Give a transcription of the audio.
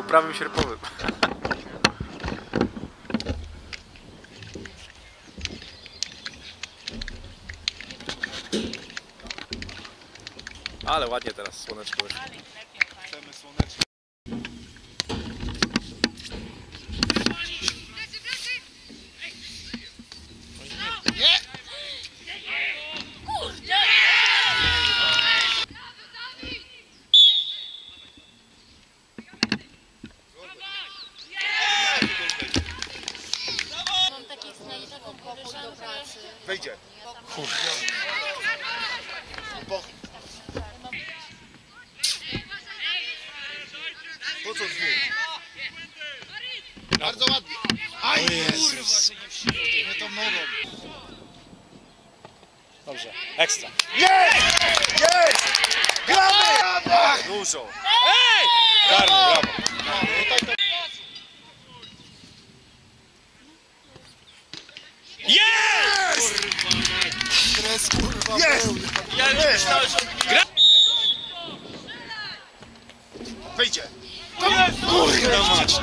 Po prawym sierpowym. Ale ładnie teraz słoneczko. Chcemy słonecznie. Po co dwóch? Bardzo ładnie. Aj, kurwa, że nie przyjdzie. My to mogą. Dobrze, ekstra. Jest! Jest! Gramy! Ach, Dużo. Ej! Brawo, brawo. Jest, kurwa, Jest! Ja już myślałem, że... Gra... Wyjdzie! Kurwa mać!